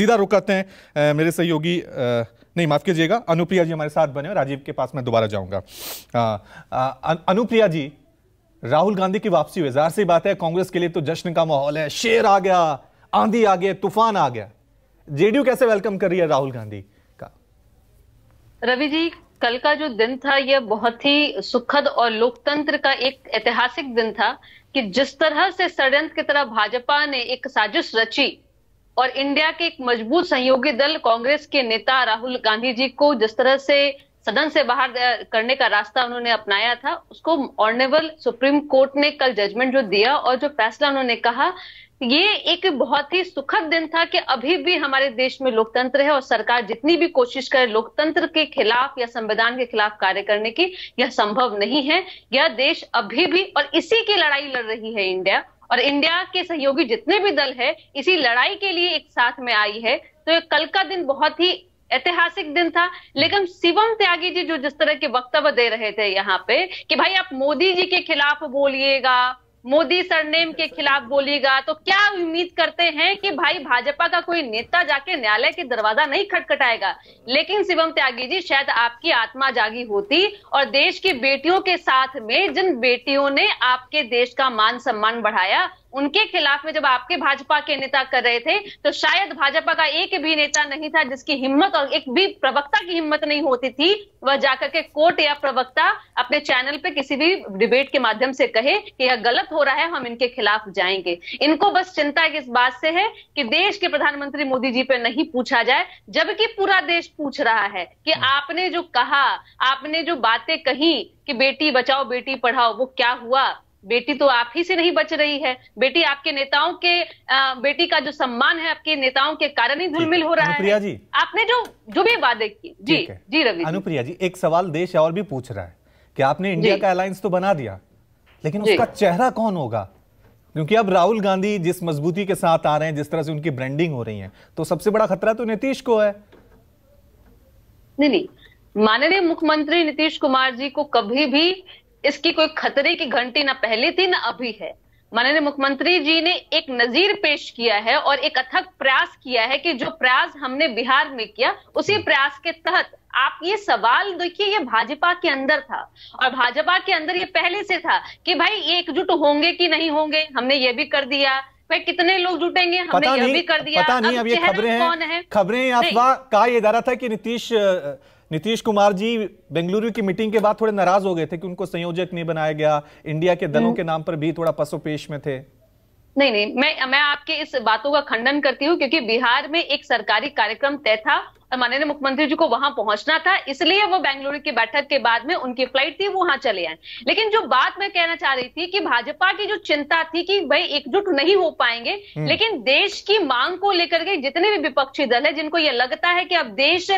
सीधा रुक करते हैं। मेरे सहयोगी नहीं, माफ़ कीजिएगा, अनुप्रिया जी हमारे साथ बने राजीव के पास मैं दोबारा जाऊँगा। अनुप्रिया जी, राहुल गांधी की वापसी हुई। ज़ाहिर सी बात है, कांग्रेस के लिए तो जश्न का माहौल है। शेर आ गया, आंधी आ गया, तूफ़ान आ गया। जेडीयू कैसे वेलकम कर रही है राहुल गांधी का? रवि जी, कल का जो दिन था, यह बहुत ही सुखद और लोकतंत्र का एक ऐतिहासिक दिन था कि जिस तरह से षड्यंत्र की तरह भाजपा ने एक साजिश रची और इंडिया के एक मज़बूत सहयोगी दल कांग्रेस के नेता राहुल गांधी जी को जिस तरह से सदन से बाहर करने का रास्ता उन्होंने अपनाया था, उसको ऑनरेबल सुप्रीम कोर्ट ने कल जजमेंट जो दिया और जो फैसला उन्होंने कहा, ये एक बहुत ही सुखद दिन था कि अभी भी हमारे देश में लोकतंत्र है और सरकार जितनी भी कोशिश करे लोकतंत्र के खिलाफ या संविधान के खिलाफ कार्य करने की, यह संभव नहीं है। यह देश अभी भी और इसी की लड़ाई लड़ रही है इंडिया। और इंडिया के सहयोगी जितने भी दल है, इसी लड़ाई के लिए एक साथ में आई है। तो कल का दिन बहुत ही ऐतिहासिक दिन था, लेकिन शिवम त्यागी जी जो जिस तरह के वक्तव्य दे रहे थे यहाँ पे, कि भाई आप मोदी जी के खिलाफ बोलिएगा मोदी सरनेम के खिलाफ बोलिएगा तो क्या उम्मीद करते हैं कि भाई भाजपा का कोई नेता जाके न्यायालय के दरवाज़ा नहीं खटखटाएगा? लेकिन शिवम त्यागी जी, शायद आपकी आत्मा जागी होती और देश की बेटियों के साथ में जिन बेटियों ने आपके देश का मान सम्मान बढ़ाया, उनके खिलाफ में जब आपके भाजपा के नेता कर रहे थे तो शायद भाजपा का एक भी नेता नहीं था जिसकी हिम्मत और एक भी प्रवक्ता की हिम्मत नहीं होती थी, वह जाकर के कोर्ट या प्रवक्ता अपने चैनल पे किसी भी डिबेट के माध्यम से कहे कि यह गलत हो रहा है हम इनके खिलाफ जाएँगे। इनको बस चिंता इस बात से है कि देश के प्रधानमंत्री मोदी जी पे नहीं पूछा जाए जबकि पूरा देश पूछ रहा है कि हाँ। आपने जो कहा आपने जो बातें कही कि बेटी बचाओ बेटी पढ़ाओ वो क्या हुआ? बेटी तो आप ही से नहीं बच रही है। बेटी आपके नेताओं के आ, बेटी का जो सम्मान है आपके नेताओं के कारण ही धुलमिल हो। रहा है। जी। आपने जो जो भी वादे किए जी जी रवि अनुप्रिया जी एक सवाल देश और भी पूछ रहा है कि आपने इंडिया का अलायंस तो बना दिया लेकिन उसका चेहरा कौन होगा? क्योंकि अब राहुल गांधी जिस मजबूती के साथ आ रहे हैं जिस तरह से उनकी ब्रांडिंग हो रही है तो सबसे बड़ा खतरा तो नीतीश को है। नहीं नहीं। माननीय मुख्यमंत्री नीतीश कुमार जी को कभी भी इसकी कोई खतरे की घंटी ना पहले थी ना अभी है। माननीय मुख्यमंत्री जी ने एक नजीर पेश किया है और एक अथक प्रयास किया है कि जो प्रयास हमने बिहार में किया उसी हम्म। प्रयास के तहत आप ये सवाल देखिए ये भाजपा के अंदर था। और भाजपा के अंदर ये पहले से था कि भाई एकजुट होंगे कि नहीं होंगे हमने ये भी कर दिया। भाई कितने लोग जुटेंगे हमने ये भी कर दिया। पता नहीं अब ये खबरें हैं खबरें अफवाह। कहा यह जा रहा था कि नीतीश नीतीश कुमार जी बेंगलुरु की मीटिंग के बाद थोड़े नाराज़ हो गए थे कि उनको संयोजक नहीं बनाया गया। इंडिया के दलों हम्म। के नाम पर भी थोड़ा पसोपेश में थे। नहीं नहीं मैं मैं आपके इस बातों का खंडन करती हूँ क्योंकि बिहार में एक सरकारी कार्यक्रम तय था। माननीय मुख्यमंत्री जी को वहाँ पहुँचना था इसलिए वो बेंगलुरु की बैठक के बाद में उनकी फ़्लाइट थी वो वहाँ चले आए लेकिन जो बात मैं कहना चाह रही थी कि भाजपा की जो चिंता थी कि भाई एकजुट नहीं हो पाएँगे हम्म। लेकिन देश की मांग को लेकर के जितने भी विपक्षी दल है जिनको ये लगता है कि अब देश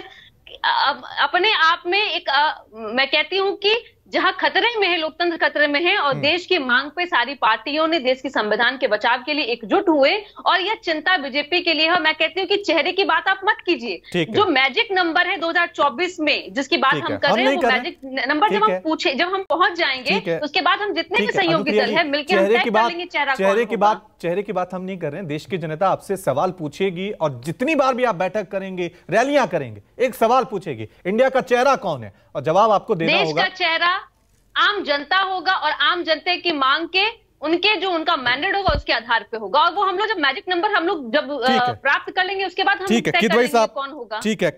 अपने आप में एक आ, मैं कहती हूँ कि जहाँ खतरे में है लोकतंत्र खतरे में है और हम्म। देश की मांग पे सारी पार्टियों ने देश के संविधान के बचाव के लिए एकजुट हुए और यह चिंता बीजेपी के लिए है। मैं कहती हूँ कि चेहरे की बात आप मत कीजिए। जो मैजिक नंबर है 2024 में जिसकी बात हम कर रहे हैं वो मैजिक नंबर जब हम पूछे जब हम पहुँच जाएँगे उसके बाद हम जितने भी सहयोगी दल है मिलकर हम तय कर चेहरा चेहरे की बात चेहरे की बात हम नहीं कर रहे हैं। देश की जनता आपसे सवाल पूछेगी और जितनी बार भी आप बैठक करेंगे रैलियाँ करेंगे एक सवाल पूछेगी इंडिया का चेहरा कौन है? और जवाब आपको देना होगा। देश का चेहरा आम जनता होगा और आम जनता की मांग के उनके जो उनका मैंडेट होगा उसके आधार पे होगा। और वो हम लोग जब मैजिक नंबर हम लोग जब प्राप्त कर लेंगे उसके बाद हम ठीक है। कौन होगा। ठीक है।